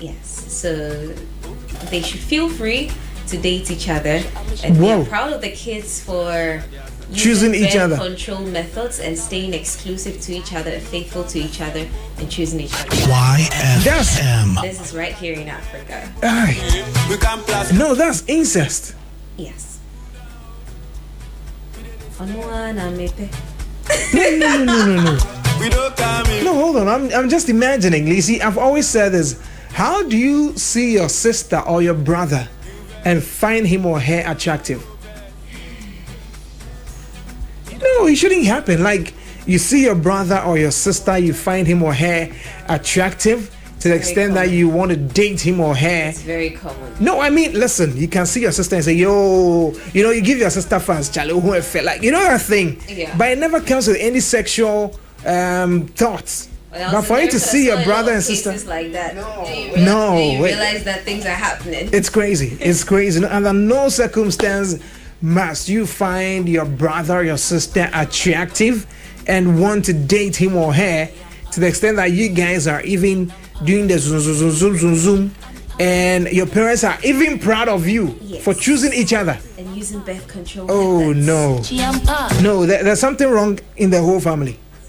Yes. So they should feel free to date each other, and we Whoa. are proud of the kids for Choosing each birth other. control methods and staying exclusive to each other, faithful to each other, and choosing each other. That's YFM. This is right here in Africa. Aye. no, that's incest. Yes. Onuana mepe. No, no, no, no, no. No, hold on. I'm, I'm just imagining, Lizzie. I've always said this. How do you see your sister or your brother and find him or her attractive? No, it shouldn't happen. Like, you see your brother or your sister, you find him or her attractive to the extent that you want to date him or her. It's very common. No, I mean, listen, you can see your sister and say, yo, you know, you give your sister fans, Charlie, who I feel like, you know that thing. Yeah. But it never comes with any sexual um, thoughts. When But for you to see your brother and sister, like that. No, you No, you wait. realize that things are happening. it's crazy. It's crazy. Under no circumstance must you find your brother or your sister attractive and want to date him or her to the extent that you guys are even doing the zoom, zoom, zoom, zoom, zoom, zoom. And your parents are even proud of you Yes. for choosing each other. and using birth control. Oh methods. no. No, there, there's something wrong in the whole family.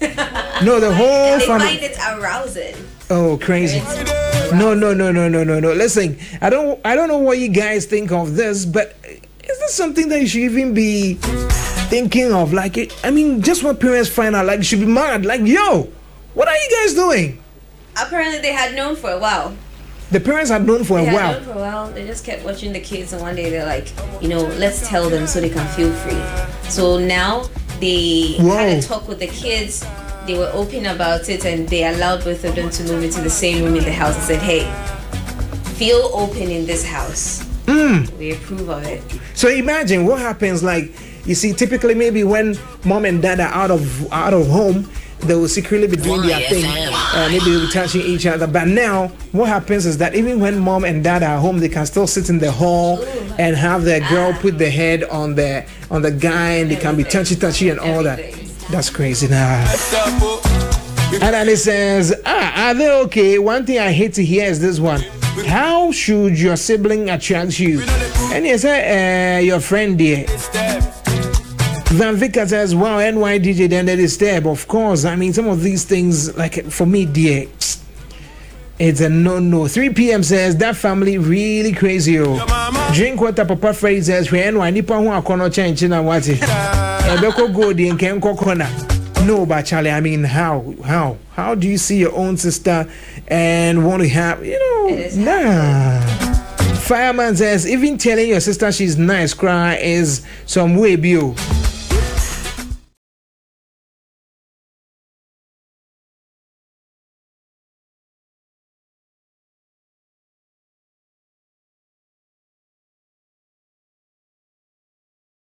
no, the whole they family. find it arousing. Oh, crazy. No, no, no, no, no, no, no. Listen, I don't, I don't know what you guys think of this, but is this something that you should even be thinking of? Like, it, I mean, just when parents find out, like, you should be mad. Like, yo, what are you guys doing? Apparently, they had known for a while. The parents had known for They a while. known for a while. They just kept watching the kids, and one day they're like, you know, let's tell them so they can feel free. So now they Whoa. had a talk with the kids. They were open about it, and they allowed both of them to move into the same room in the house and said, hey, feel open in this house. Hmm. We approve of it. So imagine what happens. Like, you see, typically maybe when mom and dad are out of out of home, they will secretly be doing their thing. Uh, maybe they'll be touching each other. But now, what happens is that even when mom and dad are home, they can still sit in the hall and have their girl put the head on the on the guy, and they can be touchy touchy and all that. That's crazy now. And then it says, ah, are they okay? One thing I hate to hear is this one. How should your sibling attract you? And you say, uh, your friend dear. Van Vicker says, wow, NY DJ then they disturb. Of course, I mean, some of these things, like for me, dear, it's a no no. 3 p.m. says, that family really crazy. Oh. Drink water, Papa Freddy says, where NY nipa hu akono change na wati. Ebeko go di nke nkokona. No, but Charlie, I mean, how? How? How do you see your own sister and want to have, you know, nah. Fireman says, even telling your sister she's nice, cry is some way, bio.